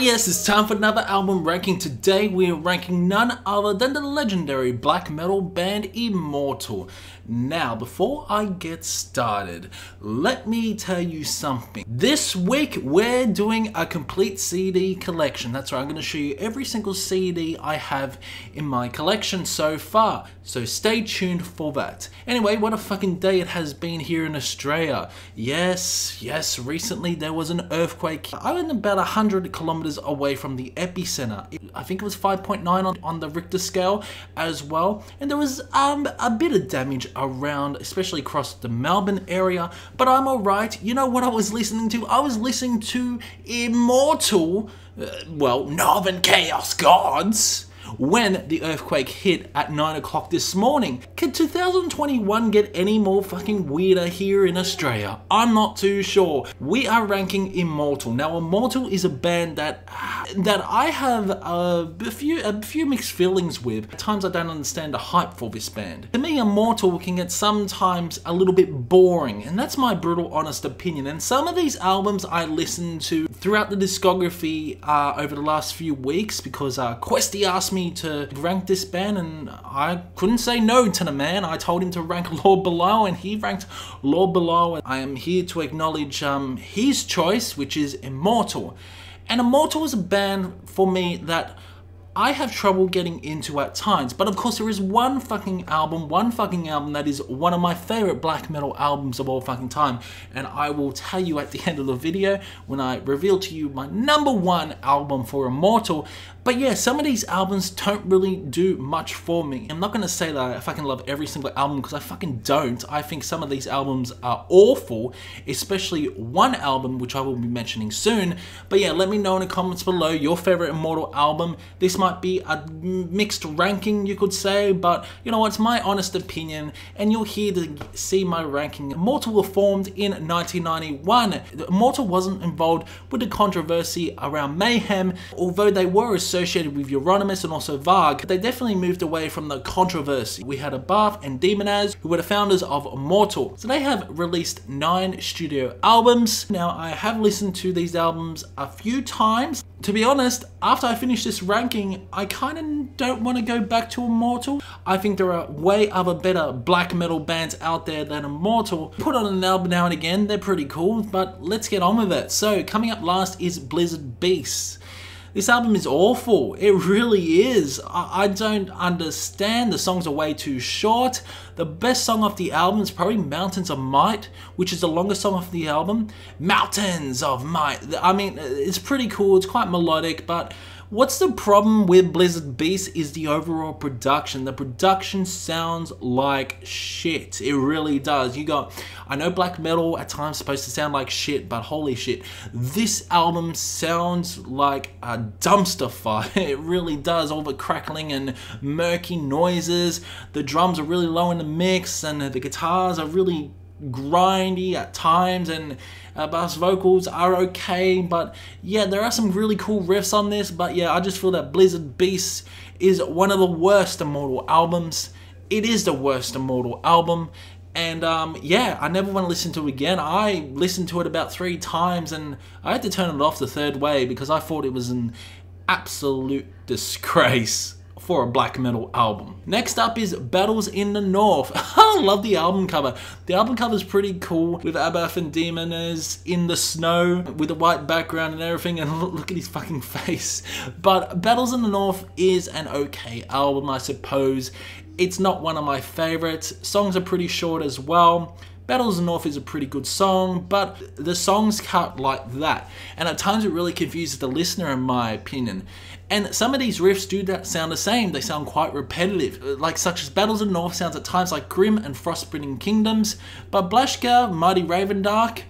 yes, it's time for another album ranking. Today we are ranking none other than the legendary black metal band Immortal. Now, before I get started, let me tell you something. This week we're doing a complete CD collection. That's right, I'm going to show you every single CD I have in my collection so far. So stay tuned for that. Anyway, what a fucking day it has been here in Australia. Yes, yes, recently there was an earthquake. I went about 100 kilometers away from the epicenter. I think it was 5.9 on, on the Richter scale as well. And there was um, a bit of damage around, especially across the Melbourne area. But I'm alright. You know what I was listening to? I was listening to Immortal, uh, well, Northern Chaos Gods when the earthquake hit at 9 o'clock this morning. Can 2021 get any more fucking weirder here in Australia? I'm not too sure. We are ranking Immortal. Now, Immortal is a band that that I have a, a few a few mixed feelings with. At times I don't understand the hype for this band. To me, Immortal can get sometimes a little bit boring, and that's my brutal honest opinion. And some of these albums I listened to throughout the discography uh, over the last few weeks because uh, Questy asked me me to rank this band, and I couldn't say no to the man. I told him to rank Lord Below, and he ranked Lord Below. And I am here to acknowledge um, his choice, which is Immortal. And Immortal is a band for me that I have trouble getting into at times. But of course, there is one fucking album, one fucking album that is one of my favorite black metal albums of all fucking time. And I will tell you at the end of the video when I reveal to you my number one album for Immortal. But yeah, some of these albums don't really do much for me. I'm not gonna say that I fucking love every single album because I fucking don't. I think some of these albums are awful, especially one album which I will be mentioning soon. But yeah, let me know in the comments below your favorite Immortal album. This might be a mixed ranking, you could say, but you know, it's my honest opinion, and you're here to see my ranking. Immortal were formed in 1991. Immortal wasn't involved with the controversy around Mayhem, although they were associated associated with Euronymous and also Varg, they definitely moved away from the controversy. We had Abbath and Demonaz, who were the founders of Mortal. So they have released nine studio albums. Now, I have listened to these albums a few times. To be honest, after I finish this ranking, I kind of don't want to go back to Immortal. I think there are way other better black metal bands out there than Immortal. Put on an album now and again, they're pretty cool, but let's get on with it. So coming up last is Blizzard Beasts. This album is awful. It really is. I, I, don't understand. The songs are way too short. The best song off the album is probably Mountains of Might, which is the longest song off the album. Mountains of Might. I mean, it's pretty cool. It's quite melodic, but What's the problem with Blizzard Beast is the overall production. The production sounds like shit. It really does. You got, I know black metal at times supposed to sound like shit, but holy shit. This album sounds like a dumpster fire. It really does. All the crackling and murky noises. The drums are really low in the mix and the guitars are really grindy at times and uh, bass vocals are okay but yeah there are some really cool riffs on this but yeah I just feel that Blizzard Beast is one of the worst Immortal albums it is the worst Immortal album and um, yeah, I never want to listen to it again. I listened to it about three times and I had to turn it off the third way because I thought it was an absolute disgrace for a black metal album. Next up is Battles in the North. I love the album cover. The album cover is pretty cool with Abbath and Demonaz in the snow with a white background and everything and look at his fucking face. But Battles in the North is an okay album I suppose. It's not one of my favorites. Songs are pretty short as well. Battles North is a pretty good song, but the songs cut like that. And at times it really confuses the listener in my opinion. And some of these riffs do that sound the same. They sound quite repetitive, like such as Battles of the North sounds at times like Grim and Frostbitten Kingdoms, but Blashyrkh, Mighty Ravendark,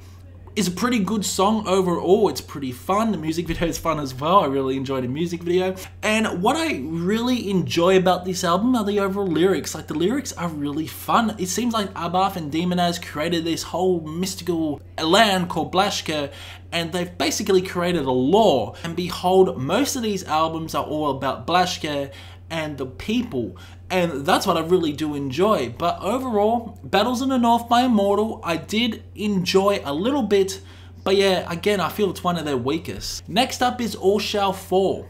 is a pretty good song overall. It's pretty fun. The music video is fun as well. I really enjoyed the music video. And what I really enjoy about this album are the overall lyrics. Like the lyrics are really fun. It seems like Abbath and Demonaz created this whole mystical land called Blashyrkh and they've basically created a law. And behold, most of these albums are all about Blashyrkh and the people. And that's what I really do enjoy. But overall, Battles in the North by Immortal, I did enjoy a little bit, But yeah, again, I feel it's one of their weakest. Next up is All Shall Fall.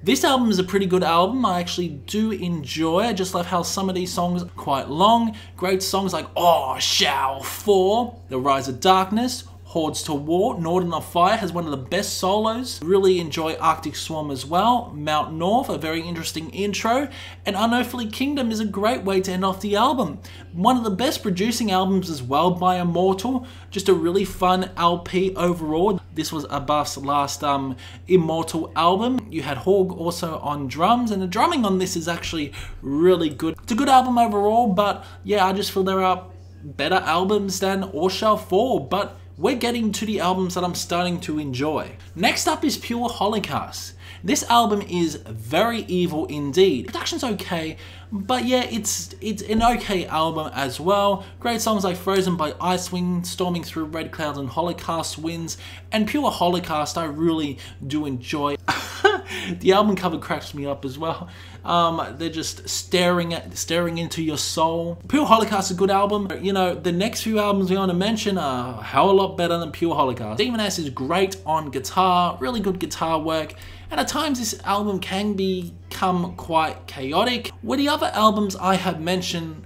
This album is a pretty good album. I actually do enjoy. I just love how some of these songs are quite long. Great songs like All Shall Fall, The Rise of Darkness, Hordes to War. Norden of Fire has one of the best solos. Really enjoy Arctic Swarm as well. Mount North, a very interesting intro. And Unearthly Kingdom is a great way to end off the album. One of the best producing albums as well by Immortal. Just a really fun LP overall. This was Abbath's last um, Immortal album. You had Horgh also on drums, and the drumming on this is actually really good. It's a good album overall, but yeah, I just feel there are better albums than All Shall Fall, but we're getting to the albums that I'm starting to enjoy. Next up is Pure Holocaust. This album is very evil indeed. Production's okay, but yeah, it's it's an okay album as well. Great songs like Frozen by Icewind, Storming Through Red Clouds and Holocaust Winds, and Pure Holocaust I really do enjoy. the album cover cracks me up as well. Um, they're just staring at staring into your soul. Pure Holocaust is a good album. You know, the next few albums we want to mention are a hell a lot better than Pure Holocaust. Demonaz is great on guitar, really good guitar work, and at times this album can become quite chaotic. With the other albums I have mentioned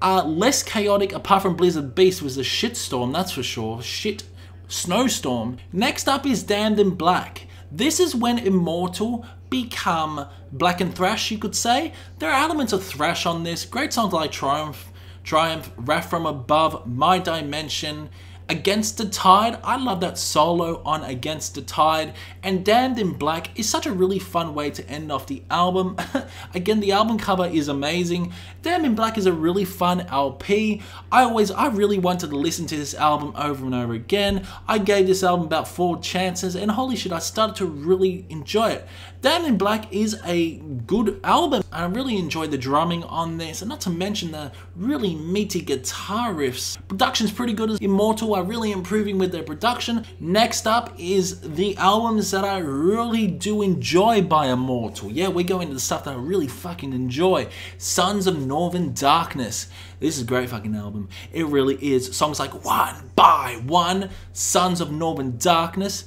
are less chaotic apart from Blizzard Beast was a shitstorm, that's for sure. Shit snowstorm. Next up is Damned in Black. This is when Immortal become black and thrash, you could say. There are elements of thrash on this. Great songs like Triumph, Triumph, Wrath from Above, My Dimension, Against the Tide, I love that solo on Against the Tide, and Damned in Black is such a really fun way to end off the album. Again, the album cover is amazing. Damned in Black is a really fun LP. I always, I really wanted to listen to this album over and over again. I gave this album about four chances, and holy shit, I started to really enjoy it. Damned in Black is a good album. I really enjoyed the drumming on this, and not to mention the really meaty guitar riffs. Production's pretty good as Immortal are really improving with their production. Next up is the albums that I really do enjoy by Immortal. Yeah, we're going to the stuff that I really fucking enjoy. Sons of Northern Darkness. This is a great fucking album. It really is. Songs like One by One, Sons of Northern Darkness,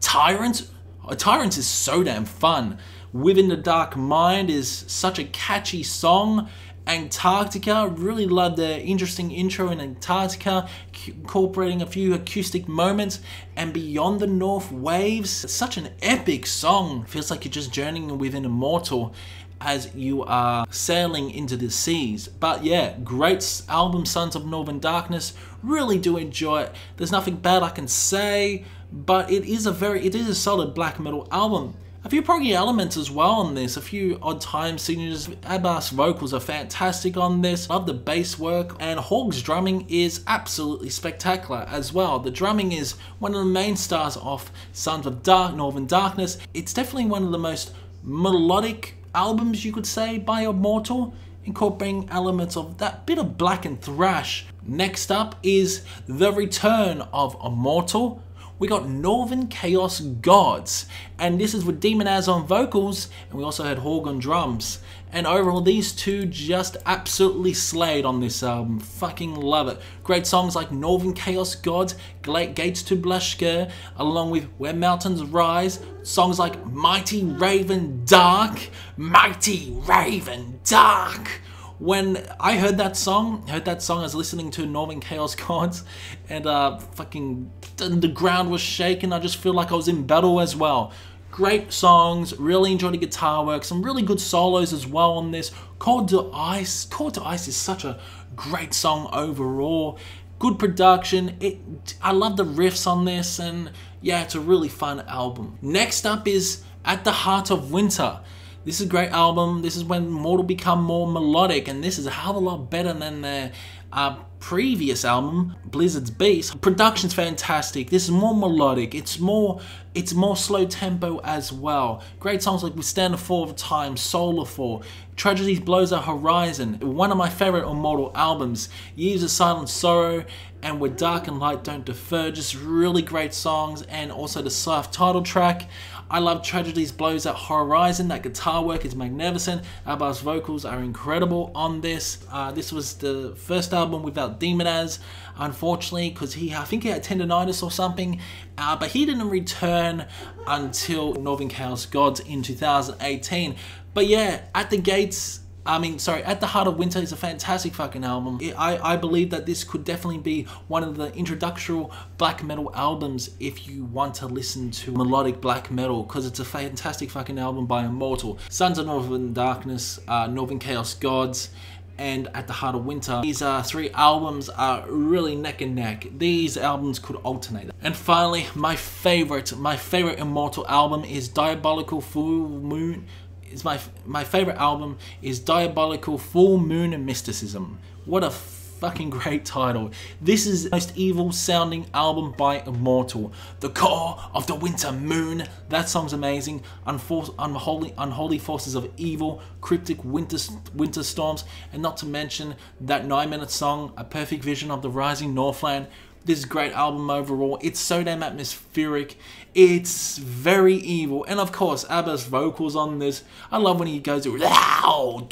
Tyrants, Tyrant is so damn fun. Within the Dark Mind is such a catchy song. Antarctica, really love the interesting intro in Antarctica, incorporating a few acoustic moments. And Beyond the North Waves, such an epic song. Feels like you're just journeying within Immortal as you are sailing into the seas. But yeah, great album, Sons of Northern Darkness. Really do enjoy it. There's nothing bad I can say, but it is a very, it is a solid black metal album. A few proggy elements as well on this, a few odd time signatures. Abbath's vocals are fantastic on this, love the bass work, and Horgh's drumming is absolutely spectacular as well. The drumming is one of the main stars of Sons of Dark, Northern Darkness. It's definitely one of the most melodic albums you could say by Immortal incorporating elements of that bit of black and thrash. Next up is the return of Immortal we got Northern Chaos Gods, and this is with Demonaz on vocals, and we also had Horgh on drums. And overall, these two just absolutely slayed on this album. Fucking love it. Great songs like Northern Chaos Gods, Gates to Blashyrkh, along with Where Mountains Rise. Songs like Mighty Raven Dark, Mighty Raven Dark when I heard that song, heard that song, I was listening to Northern Chaos Gods, and uh, fucking the ground was shaking. I just feel like I was in battle as well. Great songs, really enjoyed the guitar work, some really good solos as well on this. Called to Ice, Called to Ice is such a great song overall. Good production. It, I love the riffs on this, and yeah, it's a really fun album. Next up is At the Heart of Winter. This is a great album. This is when Mortal become more melodic, and this is a hell of a lot better than their uh, previous album, Blizzard's Beast. Production's fantastic. This is more melodic. It's more it's more slow tempo as well. Great songs like Withstand the Fall of Time, Solar Fall, Tragedy Blows a Horizon, one of my favorite Immortal albums, Years of Silent Sorrow, and Where Dark and Light Don't Differ. Just really great songs, and also the soft title track. I love Tragedies Blows at Horizon. That guitar work is magnificent. Abbath's vocals are incredible on this. Uh, this was the first album without Demonaz, unfortunately, because he, I think he had tendonitis or something, uh, but he didn't return until Northern Chaos Gods in 2018. But yeah, at the gates, I mean, sorry, At the Heart of Winter is a fantastic fucking album. I, I believe that this could definitely be one of the introductory black metal albums if you want to listen to melodic black metal because it's a fantastic fucking album by Immortal. Sons of Northern Darkness, uh, Northern Chaos Gods, and At the Heart of Winter. These uh, three albums are really neck and neck. These albums could alternate. And finally, my favorite, my favorite Immortal album is Diabolical Full Moon is my my favorite album is Diabolical Full Moon and Mysticism. What a fucking great title. This is the most evil sounding album by Immortal. The core of the winter moon. That song's amazing. Unfor unholy, unholy forces of evil, cryptic winter, winter storms, and not to mention that nine minute song, A Perfect Vision of the Rising Northland. This great album overall. It's so damn atmospheric. It's very evil. And of course, Abbath's vocals on this. I love when he goes, wow,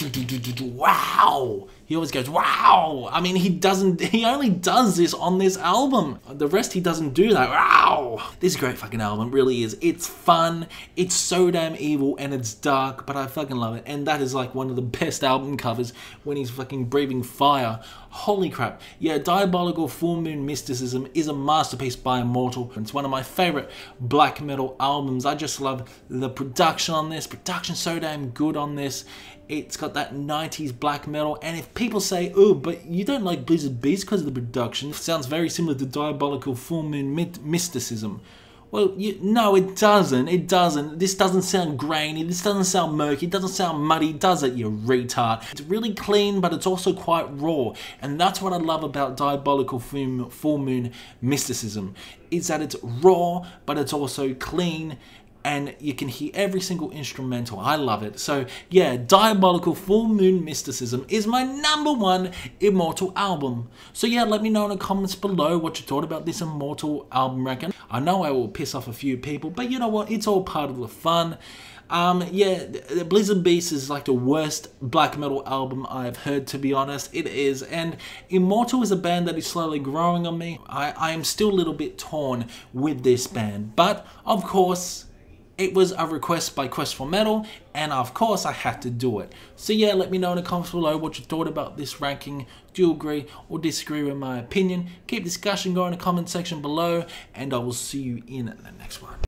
wow. He always goes, wow. I mean, he doesn't, he only does this on this album. The rest, he doesn't do that. Wow. This great fucking album, really is. It's fun, it's so damn evil, and it's dark, but I fucking love it. And that is like one of the best album covers when he's fucking breathing fire. Holy crap. Yeah, Diabolical Full Moon Mysticism is a masterpiece by Immortal. It's one of my favorite black metal albums. I just love the production on this. Production so damn good on this. It's got that 90s black metal. And if people say, oh, but you don't like Blizzard Beast because of the production, it sounds very similar to Diabolical Full Moon Mysticism. Well, you, no, it doesn't. It doesn't. This doesn't sound grainy. This doesn't sound murky. It doesn't sound muddy, does it, you retard? It's really clean, but it's also quite raw. And that's what I love about Diabolical Full Moon Mysticism, is that it's raw, but it's also clean and you can hear every single instrumental. I love it. So yeah, Diabolical Full Moon Mysticism is my number one Immortal album. So yeah, let me know in the comments below what you thought about this Immortal album ranking. I know I will piss off a few people, but you know what? It's all part of the fun. Um, yeah, Blizzard Beast is like the worst black metal album I've heard, to be honest. It is. And Immortal is a band that is slowly growing on me. I, I am still a little bit torn with this band. But, of course, it was a request by Quest for Metal, and of course I had to do it. So yeah, let me know in the comments below what you thought about this ranking. Do you agree or disagree with my opinion? Keep discussion going in the comment section below, and I will see you in the next one.